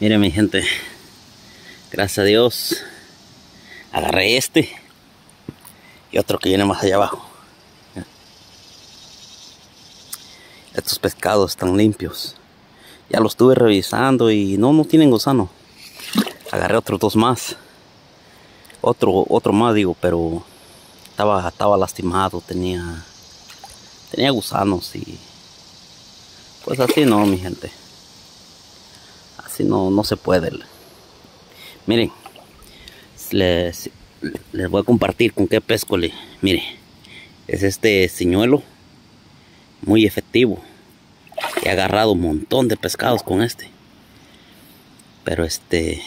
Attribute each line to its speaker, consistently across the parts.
Speaker 1: Miren mi gente, gracias a Dios agarré este y otro que viene más allá abajo. Estos pescados están limpios. Ya los estuve revisando y no, no tienen gusano. Agarré otros dos más. Otro, otro más digo, pero estaba, estaba lastimado, tenía, tenía gusanos y pues así no, mi gente. Así no, no se puede. Miren, les, les voy a compartir con qué pesco le. Mire, es este señuelo muy efectivo. He agarrado un montón de pescados con este. Pero este,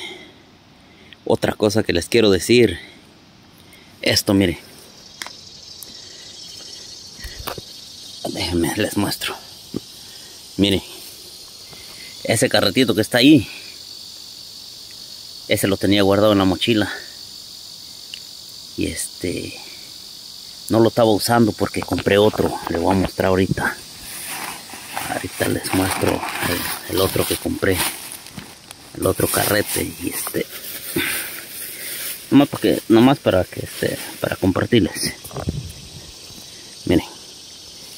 Speaker 1: otra cosa que les quiero decir, esto, mire. Déjenme, les muestro. Mire, ese carretito que está ahí, ese lo tenía guardado en la mochila. Y este, no lo estaba usando porque compré otro. Le voy a mostrar ahorita. Ahorita les muestro el, otro que compré. El otro carrete y este. Nomás, porque, nomás para que este, para compartirles. Miren,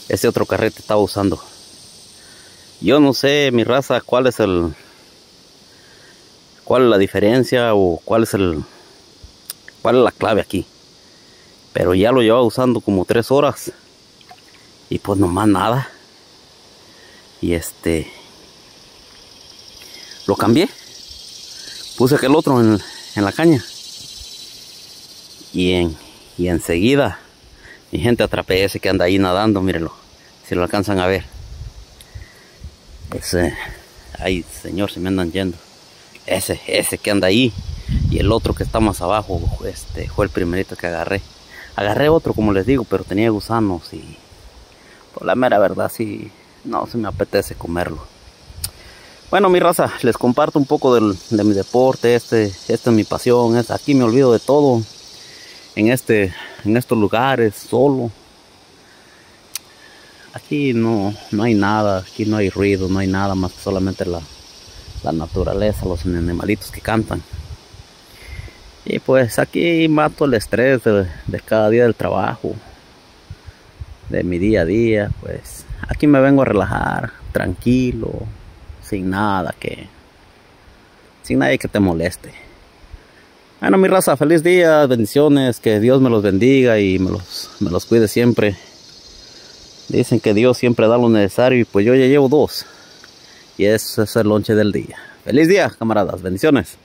Speaker 1: ese otro carrete estaba usando yo no sé, mi raza, cuál es el... ¿Cuál es la diferencia o cuál es el... ¿Cuál es la clave aquí? Pero ya lo llevaba usando como tres horas. Y pues nomás nada. Y este... Lo cambié. Puse aquel otro en, en la caña. Y, en, y enseguida mi gente atrapé ese que anda ahí nadando, mírenlo. Si lo alcanzan a ver. Ese, ay señor, se me andan yendo. Ese, ese que anda ahí. Y el otro que está más abajo, este, fue el primerito que agarré. Agarré otro, como les digo, pero tenía gusanos y por la mera verdad sí, no se me apetece comerlo. Bueno, mi raza, les comparto un poco del, de mi deporte, este, esta es mi pasión, es, aquí me olvido de todo, en, este, en estos lugares, solo, Aquí no, no hay nada, aquí no hay ruido, no hay nada más que solamente la, la naturaleza, los animalitos que cantan. Y pues aquí mato el estrés de, de, cada día del trabajo, de mi día a día, pues aquí me vengo a relajar, tranquilo, sin nada que, sin nadie que te moleste. Bueno mi raza, feliz día, bendiciones, que Dios me los bendiga y me los, me los cuide siempre. Dicen que Dios siempre da lo necesario y pues yo ya llevo dos. Y ese es el lonche del día. Feliz día, camaradas. Bendiciones.